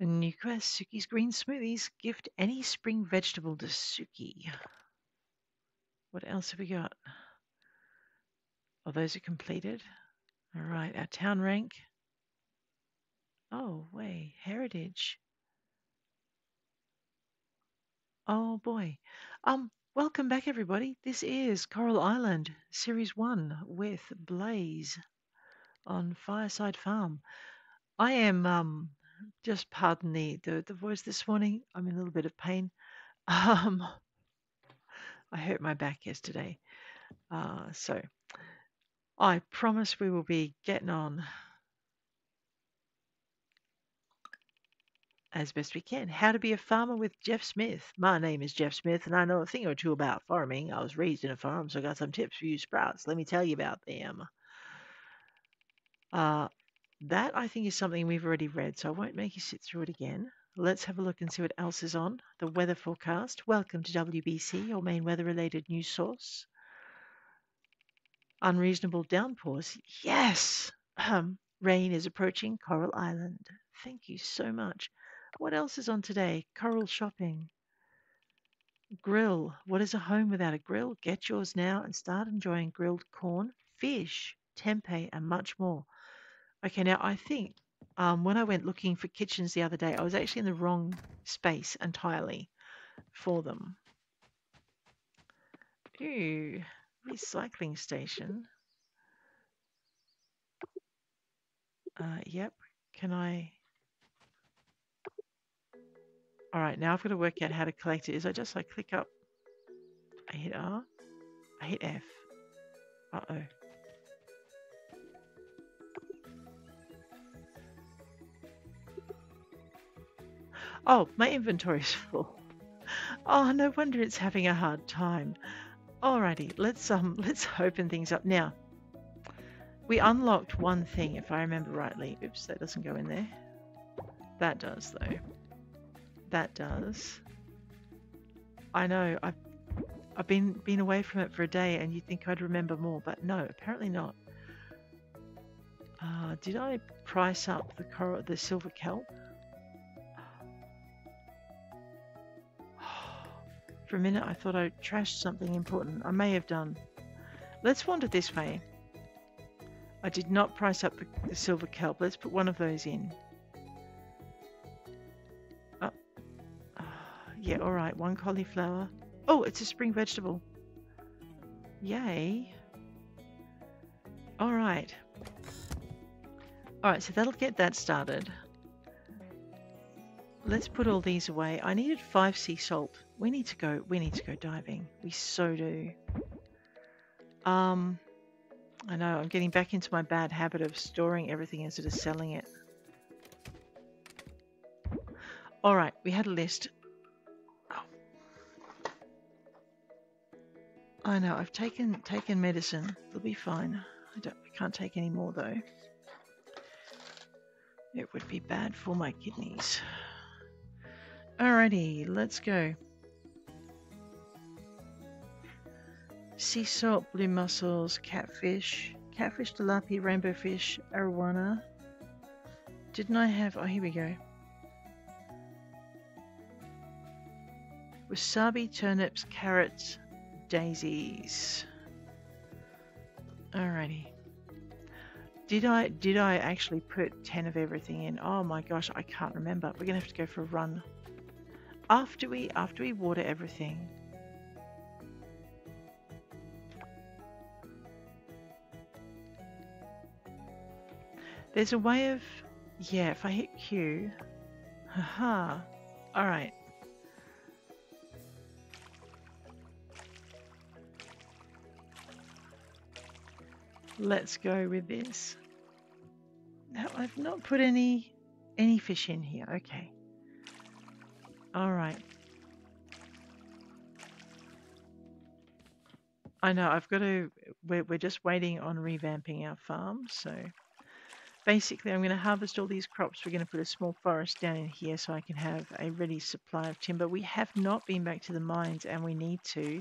A new quest, Suki's green smoothies. Gift any spring vegetable to Suki. What else have we got? Oh, those are completed. All right, our town rank. Oh, way, heritage. Oh boy. Um, welcome back everybody. This is Coral Island Series 1 with Blaze on Fireside Farm. I am um just pardon the, the, the voice this morning. I'm in a little bit of pain. Um, I hurt my back yesterday. Uh, so I promise we will be getting on as best we can. How to be a farmer with Jeff Smith. My name is Jeff Smith, and I know a thing or two about farming. I was raised in a farm, so I got some tips for you sprouts. Let me tell you about them. Uh, that, I think, is something we've already read, so I won't make you sit through it again. Let's have a look and see what else is on. The weather forecast. Welcome to WBC, your main weather related news source. Unreasonable downpours. Yes! Um, rain is approaching Coral Island. Thank you so much. What else is on today? Coral shopping. Grill. What is a home without a grill? Get yours now and start enjoying grilled corn, fish, tempeh, and much more. Okay, now I think um, when I went looking for kitchens the other day, I was actually in the wrong space entirely for them. Ooh, recycling station. Uh, yep. Can I? All right, now I've got to work out how to collect it. Is I just like click up, I hit R, I hit F. Uh-oh. Oh, my inventory is full. Oh, no wonder it's having a hard time. Alrighty, let's um let's open things up now. We unlocked one thing, if I remember rightly. Oops, that doesn't go in there. That does, though. That does. I know. I've I've been been away from it for a day, and you'd think I'd remember more, but no, apparently not. Uh, did I price up the the silver kelp? For a minute, I thought I trashed something important. I may have done. Let's wander this way. I did not price up the, silver kelp. Let's put one of those in. Oh. Yeah, all right. One cauliflower. Oh, it's a spring vegetable. Yay. All right. All right, so that'll get that started. Let's put all these away. I needed five sea salt. We need to go. We need to go diving. We so do. Um, I know. I'm getting back into my bad habit of storing everything instead of selling it. All right, we had a list. Oh. I know. I've taken taken medicine. It'll be fine. I don't. I can't take any more though. It would be bad for my kidneys. Alrighty, let's go. Sea salt, blue mussels, catfish, catfish, tilapia, rainbow fish, arowana. Didn't I have... Oh, here we go. Wasabi, turnips, carrots, daisies. Alrighty. Did I did I actually put 10 of everything in? Oh my gosh, I can't remember. We're gonna have to go for a run after we after we water everything. There's a way of yeah if I hit Q haha all right let's go with this. Now I've not put any any fish in here okay all right. I know I've got to. We're, we're just waiting on revamping our farm. So basically, I'm going to harvest all these crops. We're going to put a small forest down in here so I can have a ready supply of timber. We have not been back to the mines, and we need to.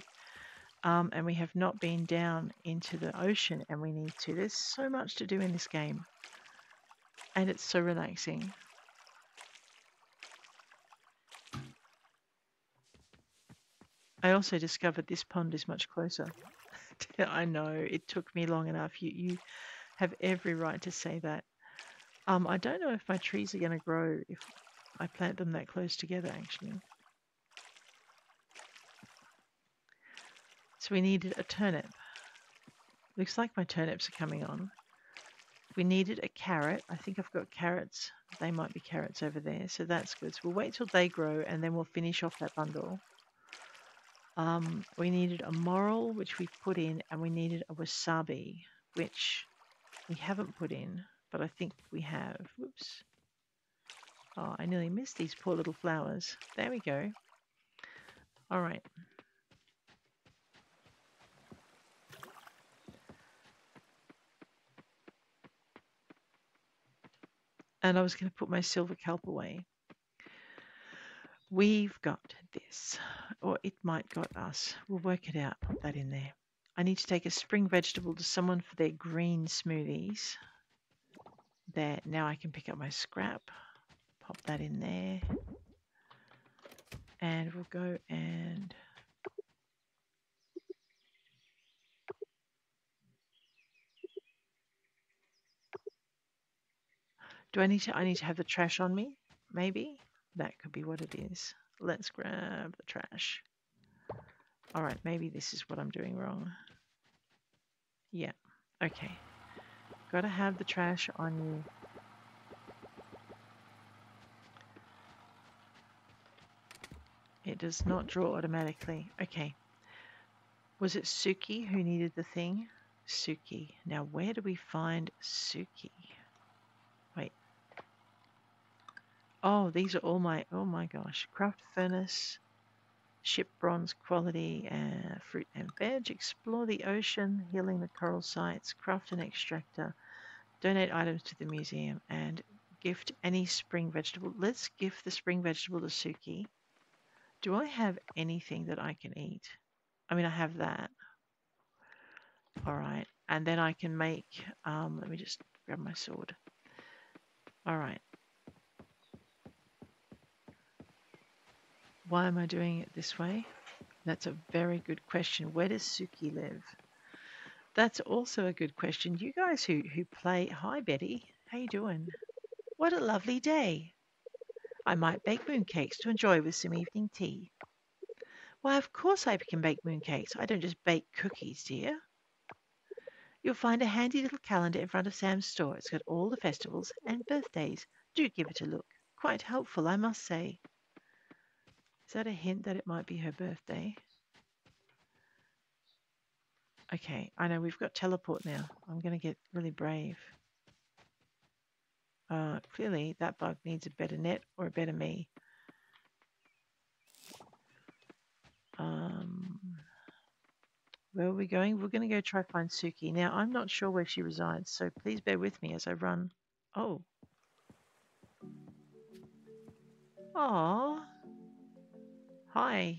Um, and we have not been down into the ocean, and we need to. There's so much to do in this game, and it's so relaxing. I also discovered this pond is much closer. I know it took me long enough. You you have every right to say that. Um, I don't know if my trees are going to grow if I plant them that close together. Actually, so we needed a turnip. Looks like my turnips are coming on. We needed a carrot. I think I've got carrots. They might be carrots over there, so that's good. So we'll wait till they grow and then we'll finish off that bundle. Um, we needed a morel, which we've put in, and we needed a wasabi, which we haven't put in, but I think we have. Whoops. Oh, I nearly missed these poor little flowers. There we go. All right. And I was going to put my silver kelp away. We've got this, or it might got us. We'll work it out. Put that in there. I need to take a spring vegetable to someone for their green smoothies. There, now I can pick up my scrap. Pop that in there. And we'll go and Do I need to I need to have the trash on me? Maybe? That could be what it is. Let's grab the trash. All right, maybe this is what I'm doing wrong. Yeah, okay. Gotta have the trash on you. It does not draw automatically. Okay. Was it Suki who needed the thing? Suki. Now, where do we find Suki? Wait, Oh, these are all my, oh my gosh. Craft furnace, ship bronze quality, uh, fruit and veg. Explore the ocean, healing the coral sites. Craft an extractor. Donate items to the museum and gift any spring vegetable. Let's gift the spring vegetable to Suki. Do I have anything that I can eat? I mean, I have that. All right. And then I can make, um, let me just grab my sword. All right. Why am I doing it this way? That's a very good question. Where does Suki live? That's also a good question. You guys who, who play, hi Betty, how you doing? What a lovely day. I might bake mooncakes to enjoy with some evening tea. Why, of course I can bake mooncakes. I don't just bake cookies, dear. You'll find a handy little calendar in front of Sam's store. It's got all the festivals and birthdays. Do give it a look. Quite helpful, I must say. Is that a hint that it might be her birthday? Okay, I know we've got teleport now. I'm going to get really brave. Uh, clearly, that bug needs a better net or a better me. Um, where are we going? We're going to go try find Suki. Now, I'm not sure where she resides, so please bear with me as I run. Oh. Aww. Hi,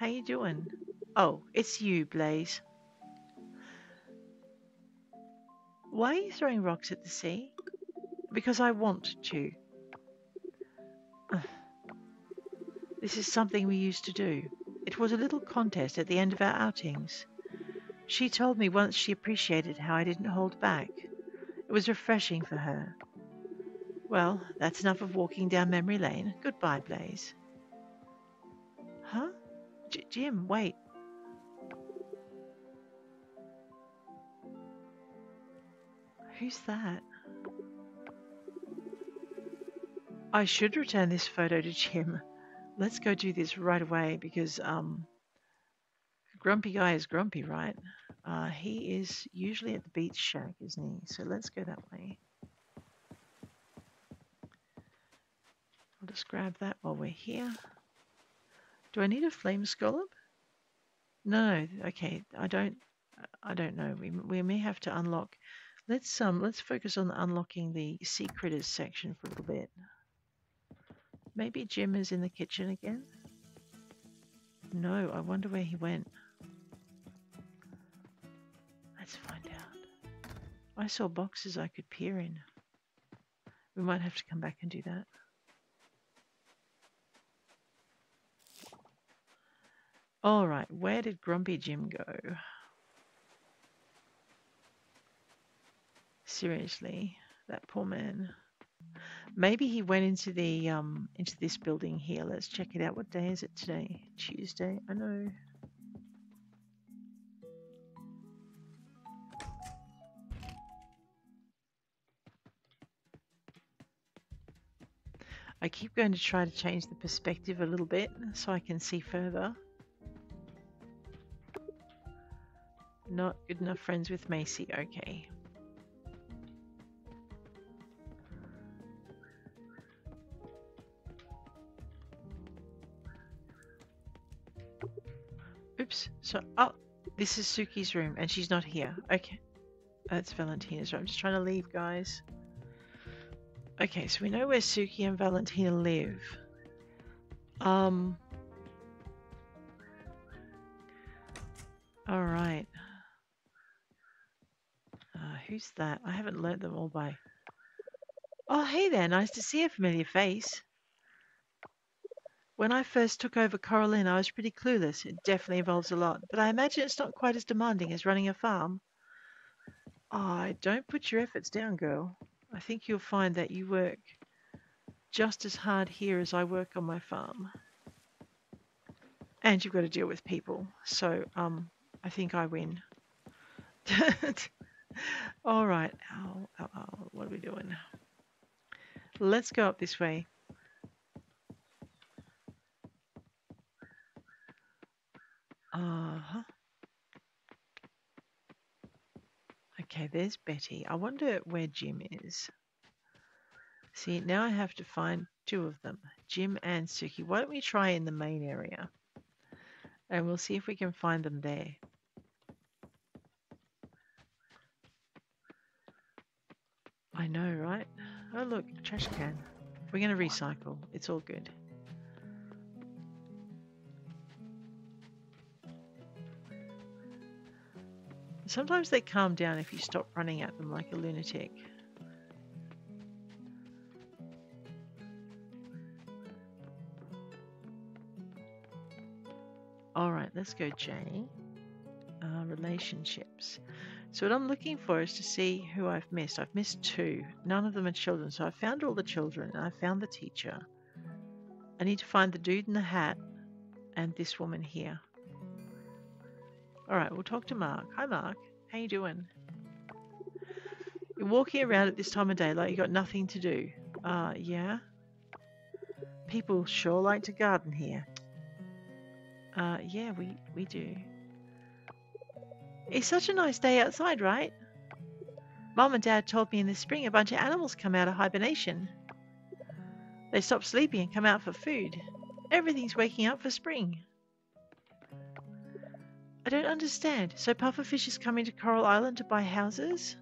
how you doing? Oh, it's you, Blaze. Why are you throwing rocks at the sea? Because I want to. This is something we used to do. It was a little contest at the end of our outings. She told me once she appreciated how I didn't hold back. It was refreshing for her. Well, that's enough of walking down memory lane. Goodbye, Blaze. Jim, wait. Who's that? I should return this photo to Jim. Let's go do this right away because um, Grumpy Guy is grumpy, right? Uh, he is usually at the beach shack, isn't he? So let's go that way. I'll just grab that while we're here. Do I need a flame scallop? No, okay, I don't I don't know. We, we may have to unlock let's um let's focus on unlocking the sea critters section for a little bit. Maybe Jim is in the kitchen again? No, I wonder where he went. Let's find out. I saw boxes I could peer in. We might have to come back and do that. All right, where did Grumpy Jim go? Seriously, that poor man. Maybe he went into the um into this building here. Let's check it out. What day is it today? Tuesday. I know. I keep going to try to change the perspective a little bit so I can see further. Not good enough friends with Macy. Okay. Oops. So, oh, this is Suki's room and she's not here. Okay. That's Valentina's room. I'm just trying to leave, guys. Okay, so we know where Suki and Valentina live. Um. All right. Who's that? I haven't learnt them all by. Oh, hey there. Nice to see a familiar face. When I first took over Coral Inn, I was pretty clueless. It definitely involves a lot, but I imagine it's not quite as demanding as running a farm. Oh, don't put your efforts down, girl. I think you'll find that you work just as hard here as I work on my farm. And you've got to deal with people. So um, I think I win. All right. Ow, ow, ow. What are we doing? Let's go up this way. Uh-huh. Okay, there's Betty. I wonder where Jim is. See, now I have to find two of them, Jim and Suki. Why don't we try in the main area? And we'll see if we can find them there. I know, right? Oh, look, trash can. We're going to recycle. It's all good. Sometimes they calm down if you stop running at them like a lunatic. All right, let's go, Jay. Uh, relationships. So what I'm looking for is to see who I've missed. I've missed two. None of them are children. So I found all the children and I found the teacher. I need to find the dude in the hat and this woman here. All right, we'll talk to Mark. Hi, Mark. How you doing? You're walking around at this time of day like you got nothing to do. Uh, yeah. People sure like to garden here. Uh, yeah, we, we do. It's such a nice day outside, right? Mom and Dad told me in the spring a bunch of animals come out of hibernation. They stop sleeping and come out for food. Everything's waking up for spring. I don't understand. So pufferfish is coming to Coral Island to buy houses?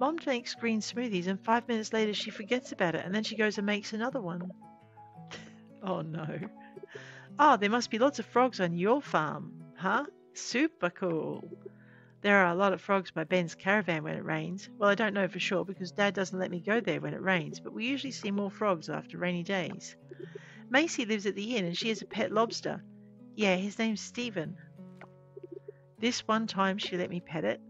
Mom makes green smoothies and five minutes later she forgets about it and then she goes and makes another one. oh no. Oh, there must be lots of frogs on your farm, huh? Super cool. There are a lot of frogs by Ben's caravan when it rains. Well, I don't know for sure because Dad doesn't let me go there when it rains, but we usually see more frogs after rainy days. Macy lives at the inn and she has a pet lobster. Yeah, his name's Stephen. This one time she let me pet it.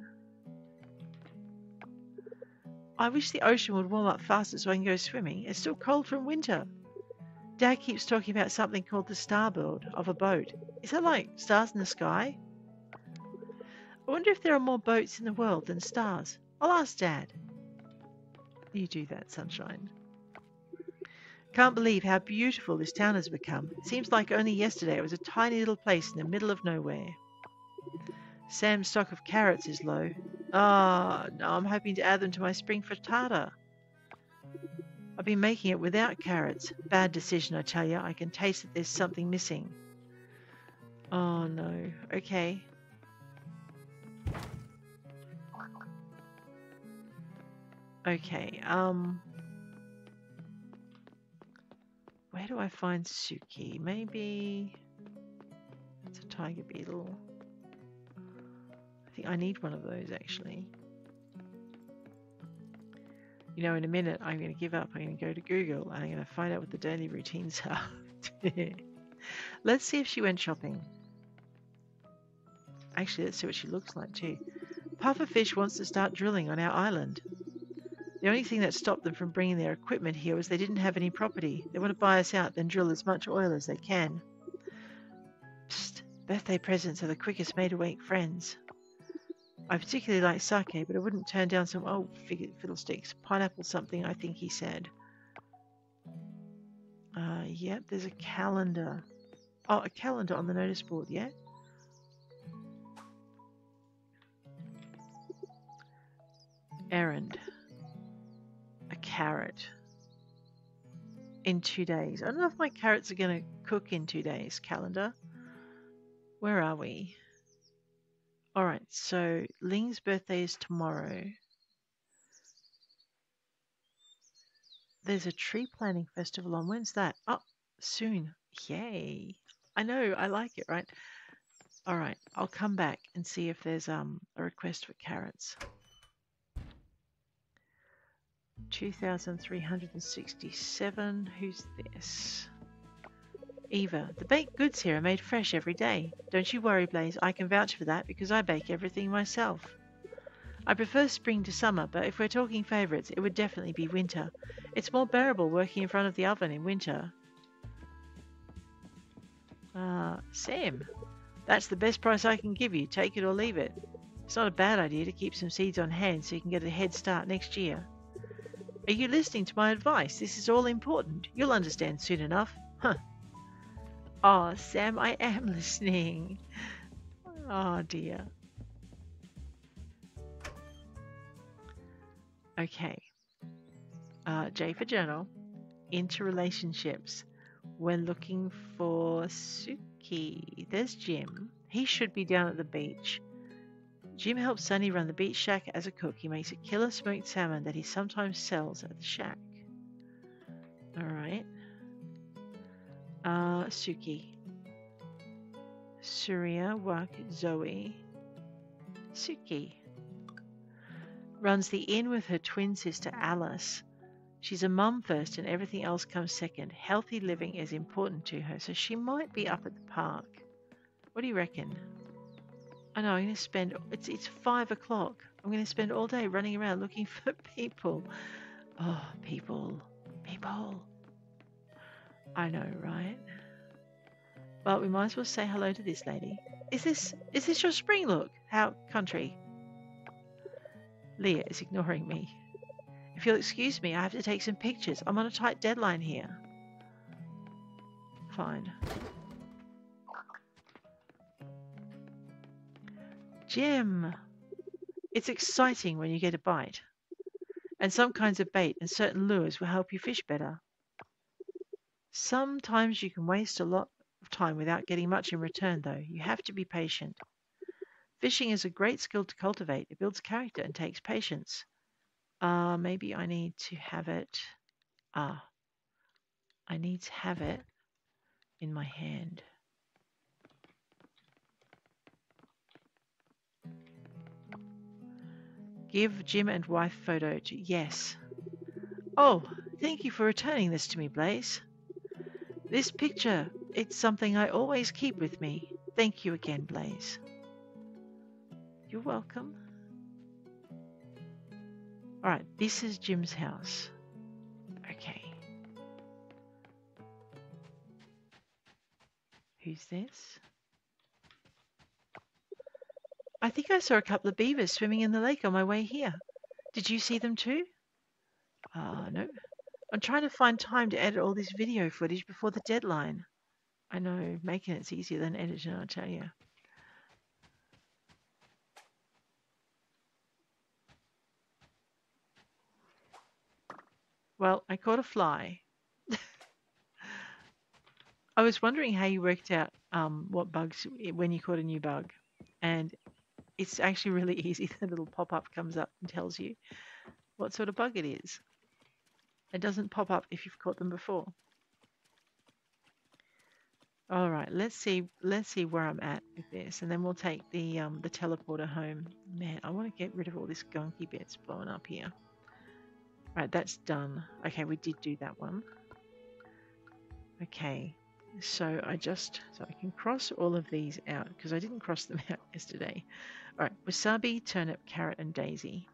I wish the ocean would warm up faster so I can go swimming. It's still cold from winter. Dad keeps talking about something called the starboard of a boat. Is that like stars in the sky? I wonder if there are more boats in the world than stars. I'll ask Dad. You do that, sunshine. Can't believe how beautiful this town has become. It seems like only yesterday it was a tiny little place in the middle of nowhere. Sam's stock of carrots is low. Ah, oh, no, I'm hoping to add them to my spring frittata. I've been making it without carrots. Bad decision, I tell you. I can taste that there's something missing. Oh no. Okay. Okay, um... Where do I find Suki? Maybe... It's a tiger beetle. I think I need one of those actually. You know, in a minute, I'm going to give up. I'm going to go to Google and I'm going to find out what the daily routines are. Let's see if she went shopping. Actually, let's see what she looks like too. Pufferfish wants to start drilling on our island. The only thing that stopped them from bringing their equipment here was they didn't have any property. They want to buy us out, then drill as much oil as they can. Psst, birthday presents are the quickest made awake friends. I particularly like sake, but I wouldn't turn down some old fiddlesticks. Pineapple something, I think he said. Uh, yep, there's a calendar. Oh, a calendar on the notice board, yeah? Errand carrot in two days. I don't know if my carrots are going to cook in two days, calendar. Where are we? All right, so Ling's birthday is tomorrow. There's a tree planting festival on. When's that? Oh, soon. Yay. I know, I like it, right? All right, I'll come back and see if there's um a request for carrots. 2,367. Who's this? Eva, the baked goods here are made fresh every day. Don't you worry, Blaze. I can vouch for that because I bake everything myself. I prefer spring to summer, but if we're talking favourites, it would definitely be winter. It's more bearable working in front of the oven in winter. Uh, Sam, that's the best price I can give you. Take it or leave it. It's not a bad idea to keep some seeds on hand so you can get a head start next year. Are you listening to my advice? This is all important. You'll understand soon enough. Huh. Oh, Sam, I am listening. Oh, dear. Okay. Uh, J for journal. Into relationships. We're looking for Suki. There's Jim. He should be down at the beach. Jim helps Sunny run the beach shack as a cook. He makes a killer smoked salmon that he sometimes sells at the shack. Alright. Uh, Suki. Surya, Wak, Zoe. Suki. Runs the inn with her twin sister Alice. She's a mum first and everything else comes second. Healthy living is important to her, so she might be up at the park. What do you reckon? I know I'm going to spend. It's it's five o'clock. I'm going to spend all day running around looking for people. Oh, people, people. I know, right? Well, we might as well say hello to this lady. Is this is this your spring look? How country? Leah is ignoring me. If you'll excuse me, I have to take some pictures. I'm on a tight deadline here. Fine. Jim! It's exciting when you get a bite. And some kinds of bait and certain lures will help you fish better. Sometimes you can waste a lot of time without getting much in return, though. You have to be patient. Fishing is a great skill to cultivate. It builds character and takes patience. Uh, maybe I need to have it. Ah, I need to have it in my hand. Give Jim and wife photo to yes. Oh, thank you for returning this to me, Blaze. This picture, it's something I always keep with me. Thank you again, Blaze. You're welcome. Alright, this is Jim's house. Okay. Who's this? I think I saw a couple of beavers swimming in the lake on my way here. Did you see them too? Ah, uh, no. I'm trying to find time to edit all this video footage before the deadline. I know, making it's easier than editing, I'll tell you. Well, I caught a fly. I was wondering how you worked out um, what bugs when you caught a new bug, and it's actually really easy. The little pop-up comes up and tells you what sort of bug it is. It doesn't pop up if you've caught them before. All right, let's see. Let's see where I'm at with this, and then we'll take the um, the teleporter home. Man, I want to get rid of all this gunky bits blowing up here. All right, that's done. Okay, we did do that one. Okay, So I just, so I can cross all of these out because I didn't cross them out yesterday. All right, wasabi, turnip, carrot, and daisy.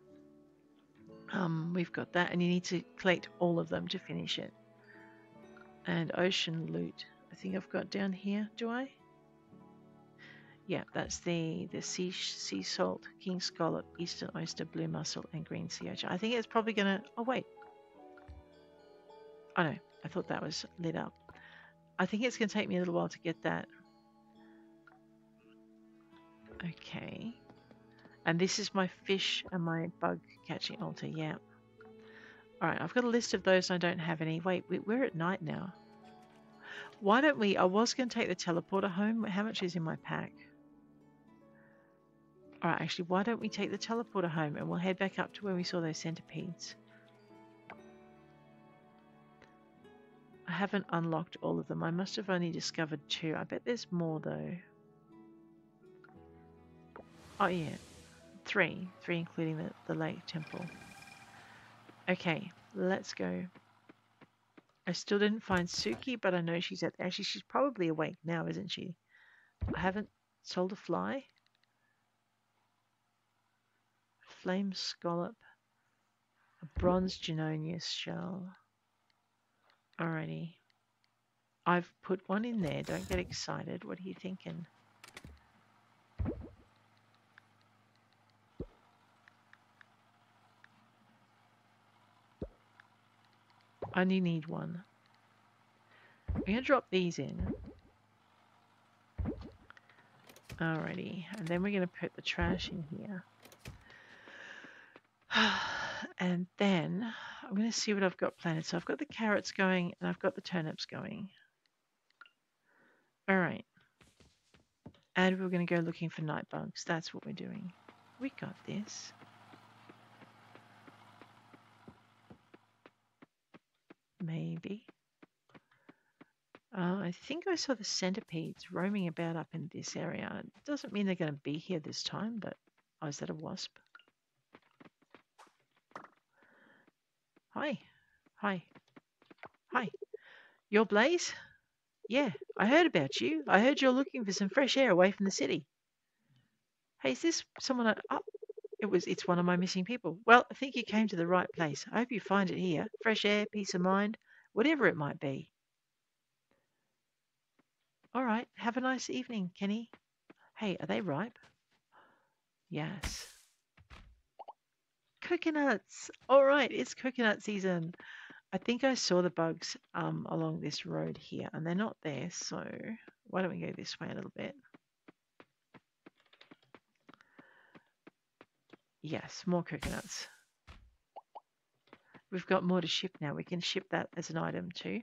Um, we've got that, and you need to collect all of them to finish it. And ocean loot. I think I've got down here. Do I? Yeah, that's the the sea sea salt, king scallop, eastern oyster, blue mussel, and green sea urchin. I think it's probably gonna. Oh wait. Oh no, I thought that was lit up. I think it's gonna take me a little while to get that. Okay. And this is my fish and my bug catching altar. Yeah. All right, I've got a list of those. I don't have any. Wait, we're at night now. Why don't we? I was going to take the teleporter home. How much is in my pack? All right, actually, why don't we take the teleporter home and we'll head back up to where we saw those centipedes. I haven't unlocked all of them. I must have only discovered two. I bet there's more though. Oh yeah, three. Three including the, the lake temple. Okay, let's go. I still didn't find Suki, but I know she's at... Actually, she's probably awake now, isn't she? I haven't sold a fly. Flame scallop. A bronze Junonia shell. Alrighty. I've put one in there. Don't get excited. What are you thinking? I only need one. I'm going to drop these in. Alrighty, and then we're going to put the trash in here. and then I'm going to see what I've got planted. So I've got the carrots going and I've got the turnips going. Alright. And we're going to go looking for night bugs. That's what we're doing. We got this. Maybe. Uh, I think I saw the centipedes roaming about up in this area. It doesn't mean they're going to be here this time, but... Oh, is that a wasp? Hi. Hi. Hi. You're Blaze? Yeah, I heard about you. I heard you're looking for some fresh air away from the city. Hey, is this someone I... Oh, it was, it's one of my missing people. Well, I think you came to the right place. I hope you find it here. Fresh air, peace of mind, whatever it might be. All right, have a nice evening, Kenny. Hey, are they ripe? Yes. Coconuts! All right, it's coconut season. I think I saw the bugs um, along this road here, and they're not there, so why don't we go this way a little bit? Yes, more coconuts. We've got more to ship now. We can ship that as an item too.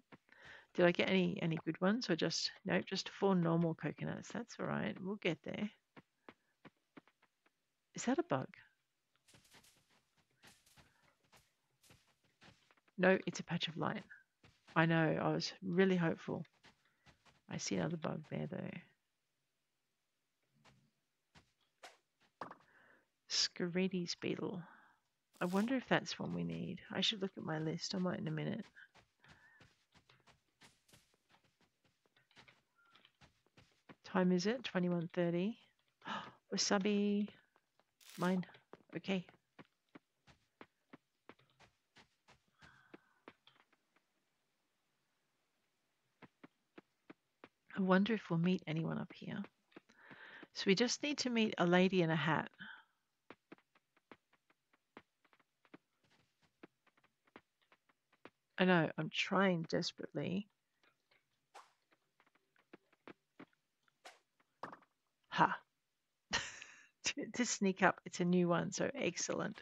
Did I get any any good ones or just no, just four normal coconuts. That's all right. We'll get there. Is that a bug? No, it's a patch of light. I know, I was really hopeful. I see another bug there though. Scorides beetle. I wonder if that's one we need. I should look at my list. I might in a minute. Time is it? 21.30. Wasabi. Mine. Okay. I wonder if we'll meet anyone up here. So we just need to meet a lady in a hat. I know, I'm trying desperately. Ha. to, to sneak up, it's a new one, so excellent.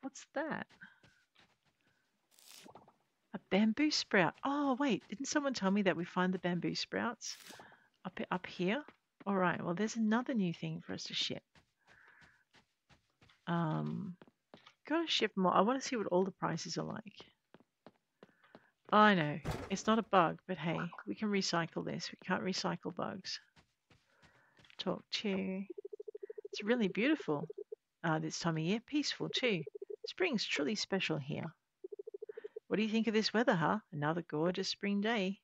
What's that? Bamboo sprout. Oh, wait, didn't someone tell me that we find the bamboo sprouts up, up here? All right, well, there's another new thing for us to ship. Um, gotta ship more. I want to see what all the prices are like. I know, it's not a bug, but hey, we can recycle this. We can't recycle bugs. Talk to. It's really beautiful uh, this time of year. Peaceful too. Spring's truly special here. What do you think of this weather, huh? Another gorgeous spring day.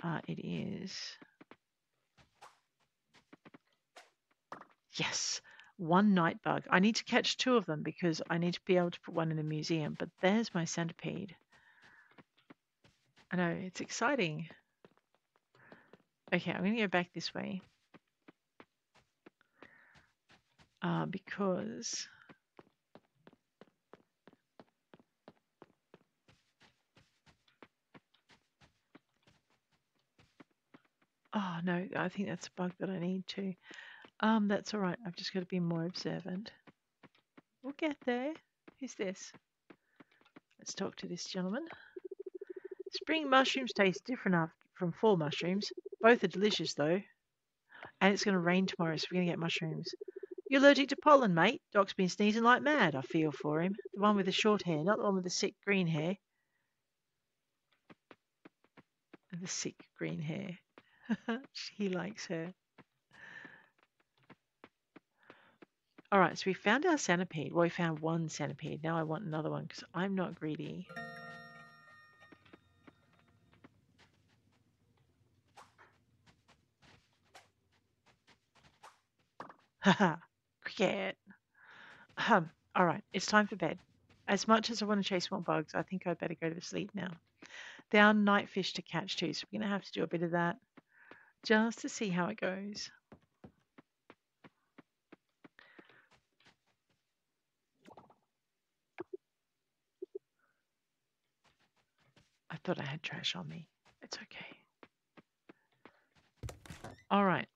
Uh, it is. Yes, one night bug. I need to catch two of them because I need to be able to put one in the museum. But there's my centipede. I know, it's exciting. Okay, I'm going to go back this way. Uh, because Oh no, I think that's a bug that I need to. Um, that's all right. I've just got to be more observant. We'll get there. Who's this? Let's talk to this gentleman. Spring mushrooms taste different from fall mushrooms. Both are delicious though. And it's going to rain tomorrow, so we're going to get mushrooms. You're allergic to pollen, mate. Doc's been sneezing like mad. I feel for him. The one with the short hair, not the one with the sick green hair. The sick green hair. he likes her. All right, so we found our centipede. Well, we found one centipede. Now I want another one because I'm not greedy. Haha, cricket. Um, all right, it's time for bed. As much as I want to chase more bugs, I think I'd better go to sleep now. There are night fish to catch too, so we're going to have to do a bit of that just to see how it goes. I thought I had trash on me. It's okay. All right.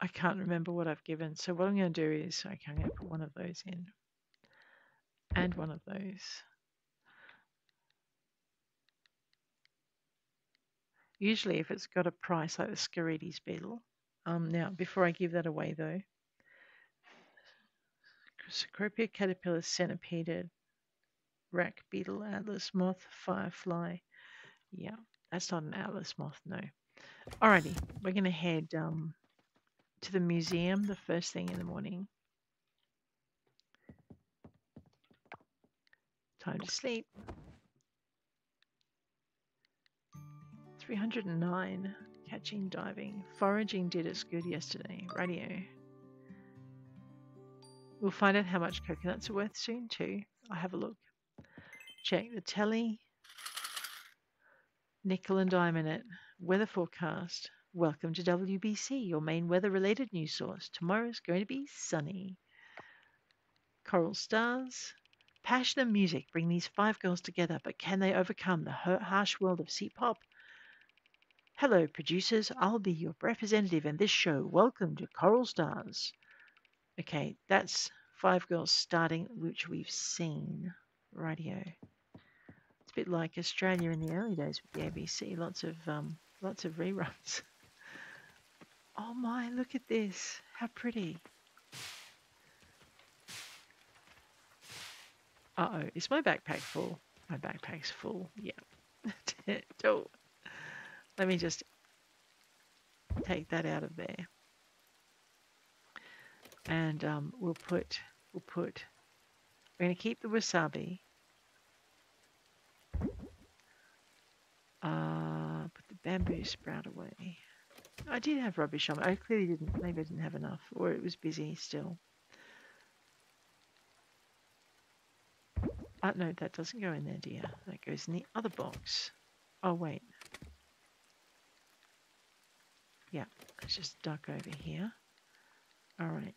I can't remember what I've given. So what I'm going to do is, okay, I'm going to put one of those in and one of those. Usually if it's got a price like the Skirides beetle. Um, now, before I give that away though, Cecropia caterpillar, centipede, rack beetle, atlas moth, firefly. Yeah, that's not an atlas moth, no. Alrighty, we're going to head um, to the museum the first thing in the morning. Time to sleep. 309. Catching, diving. Foraging did its good yesterday. Radio. We'll find out how much coconuts are worth soon too. I'll have a look. Check the telly. Nickel and dime in it. Weather forecast. Welcome to WBC, your main weather related news source. Tomorrow's going to be sunny. Coral stars. Passion and music bring these five girls together, but can they overcome the harsh world of seat pop? Hello, producers. I'll be your representative in this show. Welcome to Coral Stars. Okay, that's Five Girls Starting, which we've seen. Radio. It's a bit like Australia in the early days with the ABC. Lots of um, lots of reruns. Oh my, look at this. How pretty. Uh-oh, is my backpack full? My backpack's full, yeah. Don't. Let me just take that out of there. And um, we'll put, we'll put, we're going to keep the wasabi. Uh, put the bamboo sprout away. I did have rubbish on. I clearly didn't, maybe I didn't have enough, or it was busy still. Uh, no, that doesn't go in there, dear. That goes in the other box. Oh, wait. Yeah, let's just duck over here. All right.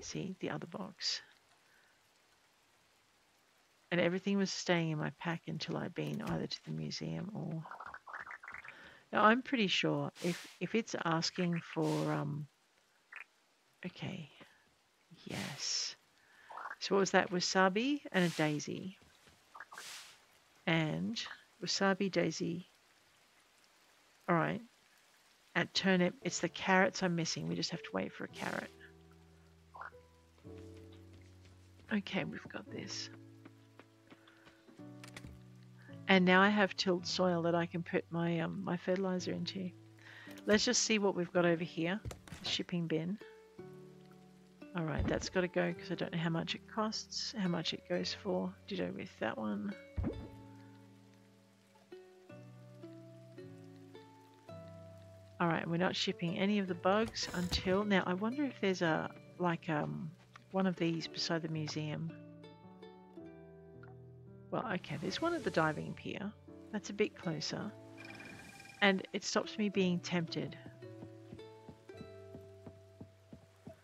See, the other box. And everything was staying in my pack until I'd been either to the museum or... Now, I'm pretty sure if, if it's asking for... um. Okay. Yes. So what was that? Wasabi and a daisy. And wasabi, daisy. All right. At turnip, it's the carrots I'm missing. We just have to wait for a carrot. Okay, we've got this. And now I have tilled soil that I can put my um, my fertilizer into. Let's just see what we've got over here. The shipping bin. Alright, that's got to go because I don't know how much it costs, how much it goes for. Ditto with that one. Alright, we're not shipping any of the bugs until... Now, I wonder if there's a, like, um, one of these beside the museum. Well, okay, there's one at the diving pier. That's a bit closer. And it stops me being tempted.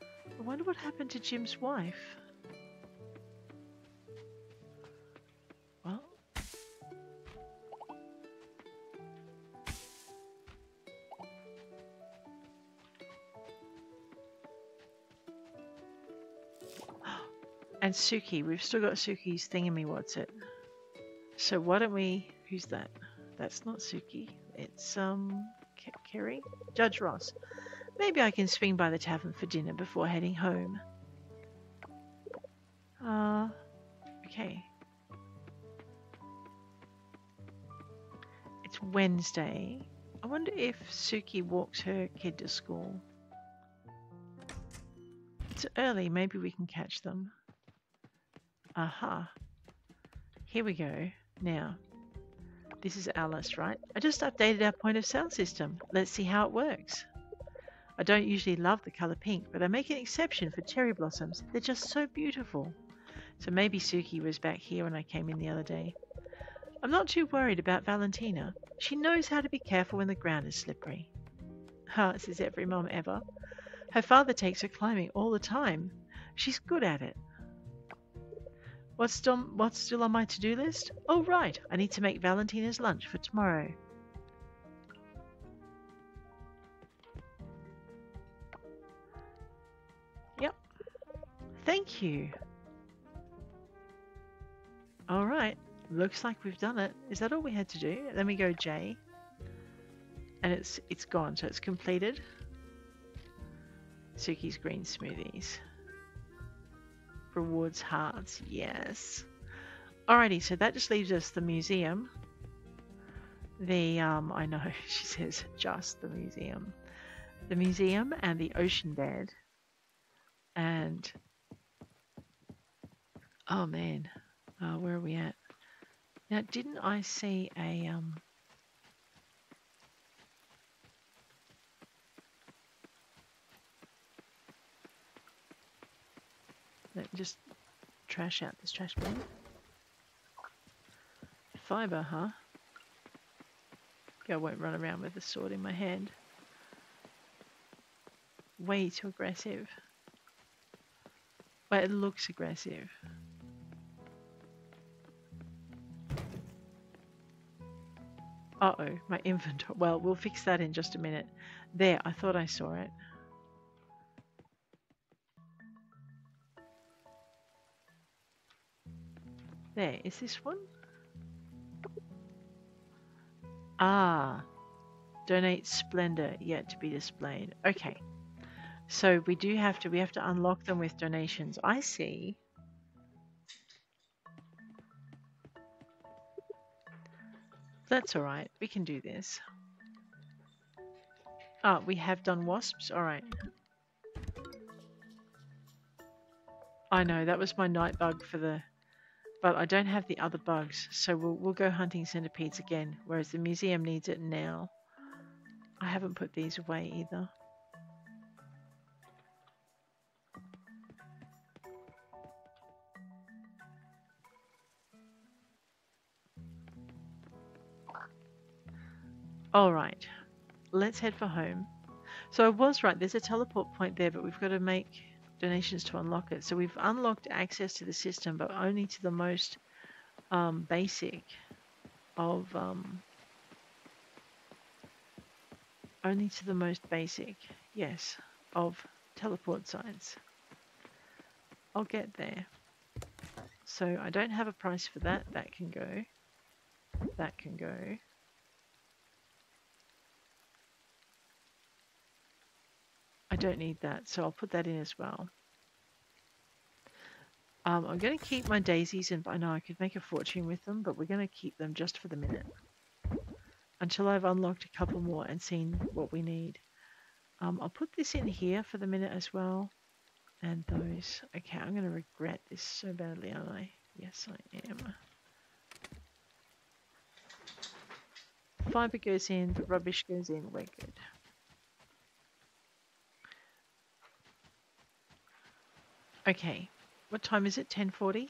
I wonder what happened to Jim's wife. And Suki, we've still got Suki's thingamy, what's it? So why don't we... Who's that? That's not Suki. It's, um... Kerry? Judge Ross. Maybe I can swing by the tavern for dinner before heading home. Uh... Okay. It's Wednesday. I wonder if Suki walks her kid to school. It's early, maybe we can catch them. Aha. Here we go. Now, this is Alice, right? I just updated our point of sale system. Let's see how it works. I don't usually love the colour pink, but I make an exception for cherry blossoms. They're just so beautiful. So maybe Suki was back here when I came in the other day. I'm not too worried about Valentina. She knows how to be careful when the ground is slippery. Ah, says every mom ever. Her father takes her climbing all the time. She's good at it. What's still, what's still on my to-do list? Oh, right. I need to make Valentina's lunch for tomorrow. Yep. Thank you. All right. Looks like we've done it. Is that all we had to do? Then we go J. And it's it's gone, so it's completed. Suki's green smoothies rewards hearts. Yes. Alrighty, so that just leaves us the museum. The, um, I know, she says just the museum. The museum and the ocean bed. And, oh man, uh, where are we at? Now, didn't I see a, um, Let me just trash out this trash bin. Fibre, huh? I won't run around with a sword in my hand. Way too aggressive. But it looks aggressive. Uh-oh, my inventory. Well, we'll fix that in just a minute. There, I thought I saw it. There, is this one? Ah, donate splendor yet to be displayed. Okay, so we do have to, we have to unlock them with donations. I see. That's alright, we can do this. Oh, we have done wasps? Alright. I know, that was my night bug for the but I don't have the other bugs, so we'll, we'll go hunting centipedes again, whereas the museum needs it now. I haven't put these away either. Alright, let's head for home. So I was right, there's a teleport point there, but we've got to make donations to unlock it. So we've unlocked access to the system, but only to the most um, basic of um, only to the most basic, yes, of teleport signs. I'll get there. So I don't have a price for that. That can go. That can go. Don't need that, so I'll put that in as well. Um, I'm going to keep my daisies, and I know I could make a fortune with them, but we're going to keep them just for the minute. Until I've unlocked a couple more and seen what we need. Um, I'll put this in here for the minute as well. And those. Okay, I'm going to regret this so badly, aren't I? Yes, I am. Fibre goes in, the rubbish goes in, we're good. Okay, what time is it? 10.40?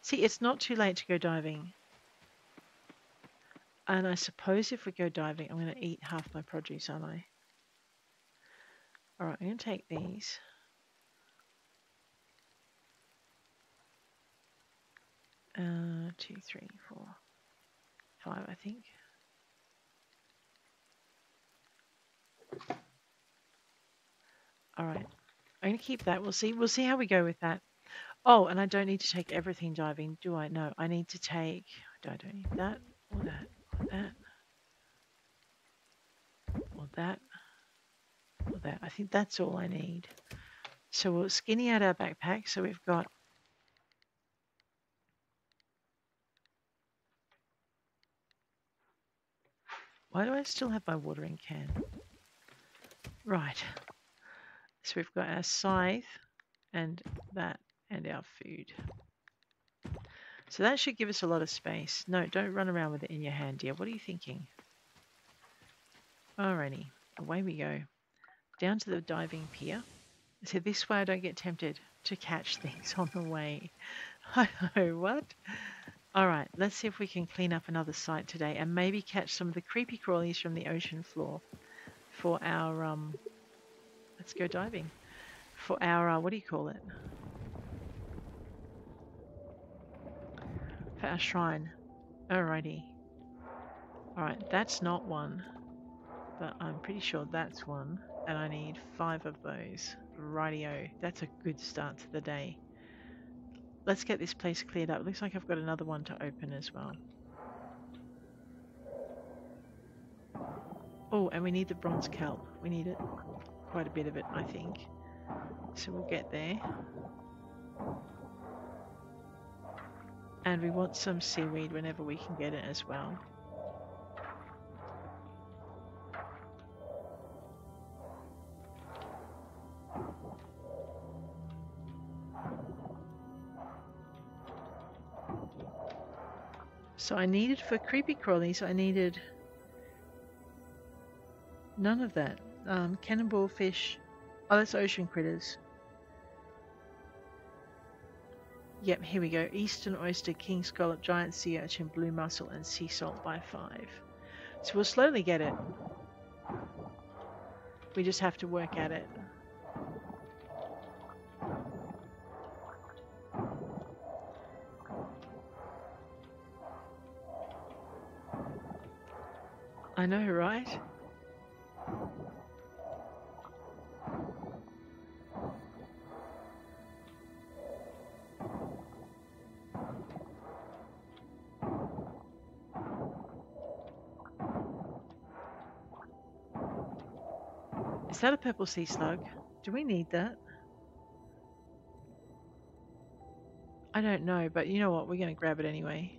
See, it's not too late to go diving. And I suppose if we go diving, I'm going to eat half my produce, aren't I? Alright, I'm going to take these. Uh, two, three, four, five, I think. All right, I'm going to keep that. We'll see. We'll see how we go with that. Oh, and I don't need to take everything diving, do I? No, I need to take. I don't need that or that or that or that or that. I think that's all I need. So we'll skinny out our backpack. So we've got Why do I still have my watering can? Right. So we've got our scythe and that and our food. So that should give us a lot of space. No, don't run around with it in your hand, dear. What are you thinking? Alrighty, away we go. Down to the diving pier. So this way I don't get tempted to catch things on the way. I know, what? All right, let's see if we can clean up another site today and maybe catch some of the creepy crawlies from the ocean floor for our, um, let's go diving, for our, uh, what do you call it? For our shrine. Alrighty. Alright, that's not one, but I'm pretty sure that's one, and I need five of those. Rightio, that's a good start to the day. Let's get this place cleared up. Looks like I've got another one to open as well. Oh, and we need the bronze kelp. We need it. Quite a bit of it, I think. So we'll get there. And we want some seaweed whenever we can get it as well. So I needed for creepy crawlies, I needed none of that. Um, cannonball fish. Oh, that's ocean critters. Yep, here we go. Eastern oyster, king scallop, giant sea urchin, blue mussel, and sea salt by five. So we'll slowly get it. We just have to work at it. I know, right? Is that a purple sea slug? Do we need that? I don't know, but you know what? We're going to grab it anyway.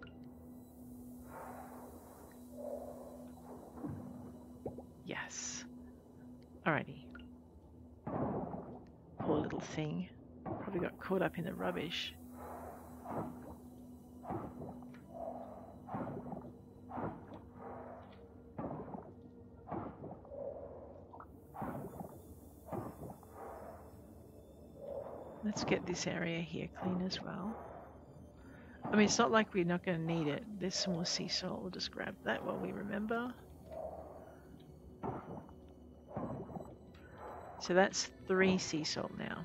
Yes. Alrighty. Poor little thing. Probably got caught up in the rubbish. Let's get this area here clean as well. I mean, it's not like we're not going to need it. There's some more sea salt. We'll just grab that while we remember. So that's three sea salt now.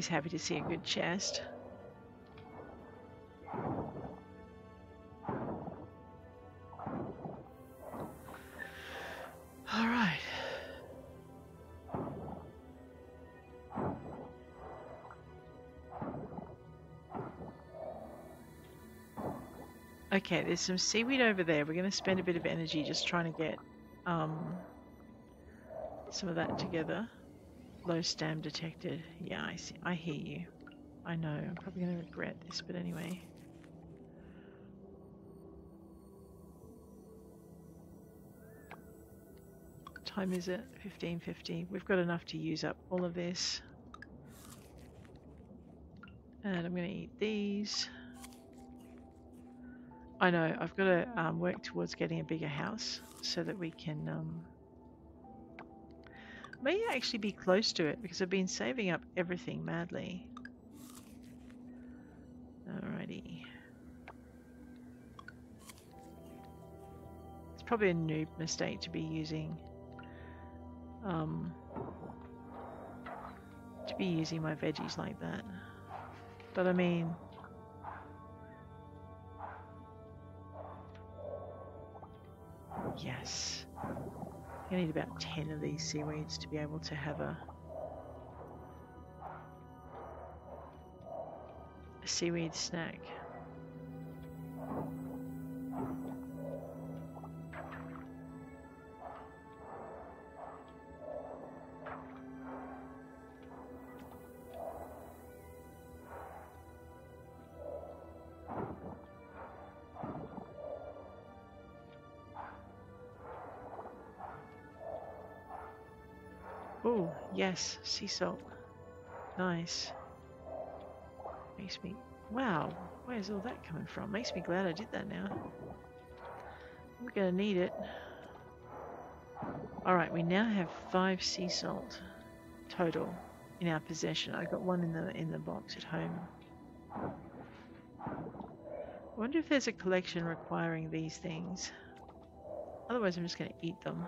Always happy to see a good chest. All right. Okay, there's some seaweed over there. We're going to spend a bit of energy just trying to get um, some of that together. Low stam detected. Yeah, I see. I hear you. I know. I'm probably going to regret this, but anyway. time is it? 15.50. We've got enough to use up all of this. And I'm going to eat these. I know, I've got to um, work towards getting a bigger house so that we can um, may actually be close to it because I've been saving up everything madly. Alrighty. It's probably a noob mistake to be using um, to be using my veggies like that. But I mean Yes. I need about 10 of these seaweeds to be able to have a, a seaweed snack. Yes, sea salt. Nice. Makes me... Wow, where's all that coming from? Makes me glad I did that now. We're to need it. Alright, we now have five sea salt total in our possession. I got one in the in the box at home. I wonder if there's a collection requiring these things. Otherwise I'm just to eat them.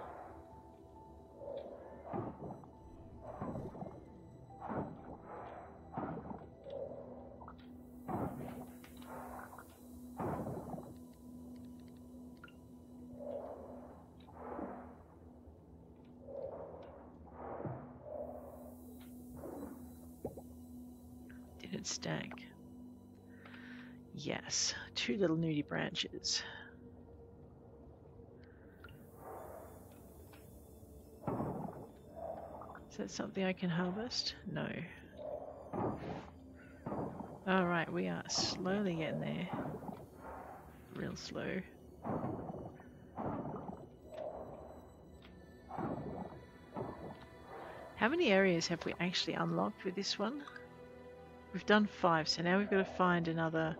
Yes, two little nudibranches. Is that something I can harvest? No. Alright, we are slowly getting there. Real slow. How many areas have we actually unlocked with this one? We've done five, so now we've got to find another...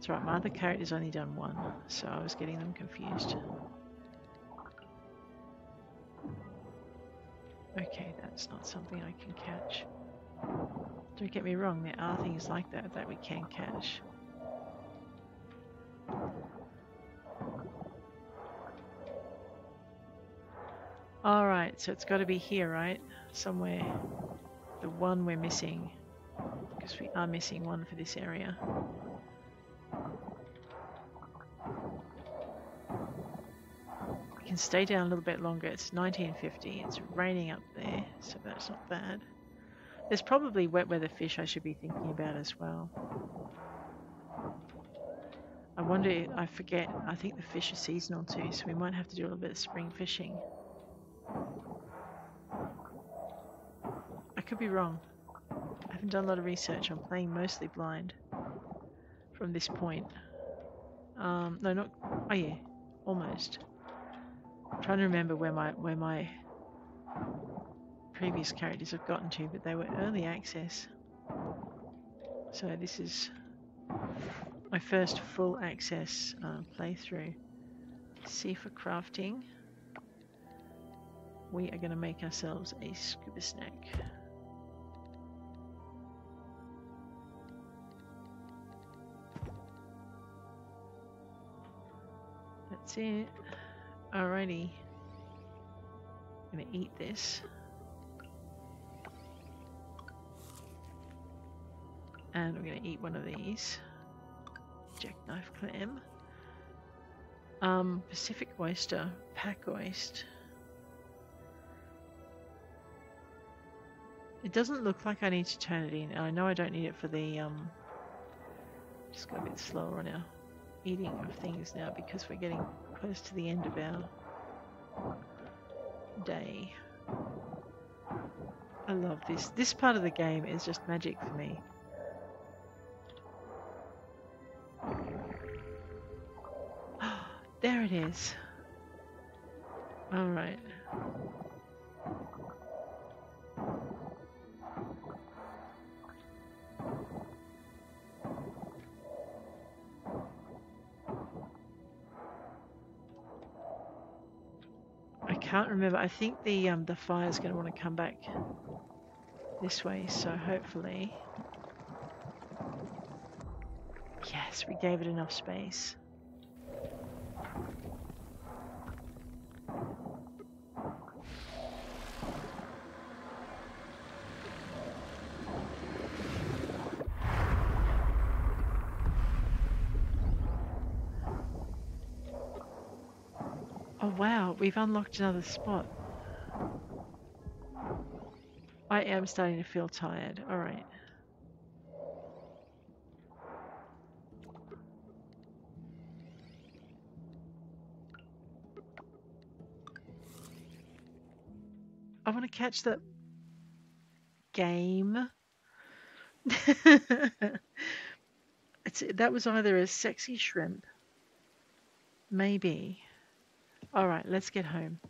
That's right, my other character's only done one, so I was getting them confused. Okay, that's not something I can catch. Don't get me wrong, there are things like that that we can catch. Alright, so it's got to be here, right? Somewhere. The one we're missing because we are missing one for this area. Can stay down a little bit longer. It's 1950. It's raining up there, so that's not bad. There's probably wet weather fish I should be thinking about as well. I wonder, I forget, I think the fish are seasonal too, so we might have to do a little bit of spring fishing. I could be wrong. I haven't done a lot of research. I'm playing mostly blind from this point. Um, no, not. Oh yeah, almost. Trying to remember where my where my previous characters have gotten to, but they were early access. So this is my first full access uh, playthrough. See for crafting. We are going to make ourselves a scuba snack. That's it. Alrighty. I'm gonna eat this. And we're gonna eat one of these. Jackknife clam. Um, Pacific oyster, pack oyster. It doesn't look like I need to turn it in. I know I don't need it for the, um, just go a bit slower on our eating of things now because we're getting close to the end of our day. I love this. This part of the game is just magic for me. there it is. Alright. Remember. I think the um, the fire's going to want to come back this way, so hopefully... Yes, we gave it enough space. Wow, we've unlocked another spot. I am starting to feel tired. Alright. I want to catch the game. that was either a sexy shrimp, maybe. All right, let's get home.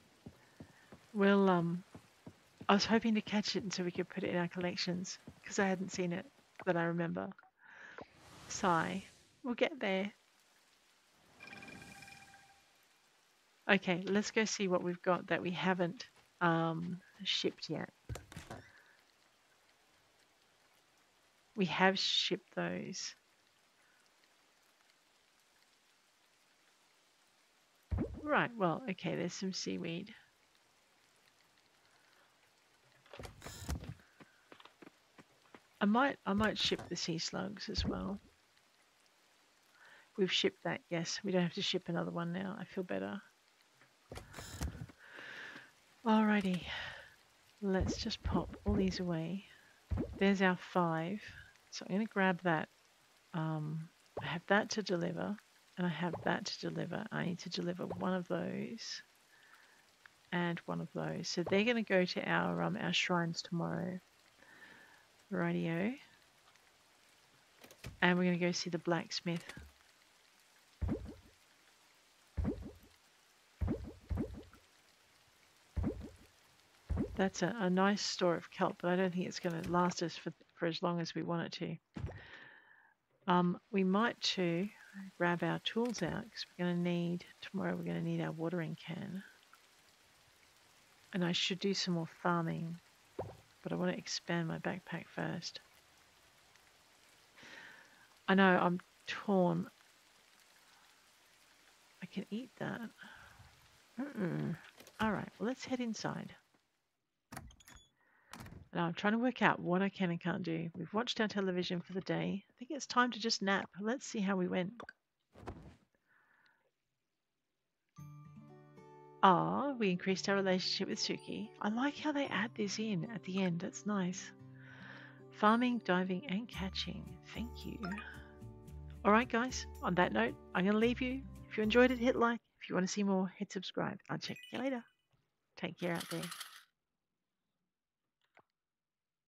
We'll um. I was hoping to catch it so we could put it in our collections because I hadn't seen it that I remember. Sigh. We'll get there. Okay, let's go see what we've got that we haven't um, shipped yet. We have shipped those. Right, well, okay, there's some seaweed. I might I might ship the sea slugs as well. We've shipped that, yes. We don't have to ship another one now. I feel better. Alrighty, let's just pop all these away. There's our five. So I'm going to grab that. Um, I have that to deliver, and I have that to deliver. I need to deliver one of those and one of those. So they're going to go to our um, our shrines tomorrow. Radio. And we're going to go see the blacksmith. That's a, a nice store of kelp, but I don't think it's going to last us for, for as long as we want it to. Um, we might too grab our tools out because we're going to need, tomorrow we're going to need our watering can. And I should do some more farming, but I want to expand my backpack first. I know I'm torn. I can eat that. Mm -mm. All right, well, let's head inside. Now I'm trying to work out what I can and can't do. We've watched our television for the day. I think it's time to just nap. Let's see how we went. Ah, we increased our relationship with Suki. I like how they add this in at the end. That's nice. Farming, diving, and catching. Thank you. Alright guys, on that note, I'm going to leave you. If you enjoyed it, hit like. If you want to see more, hit subscribe. I'll check you later. Take care out there.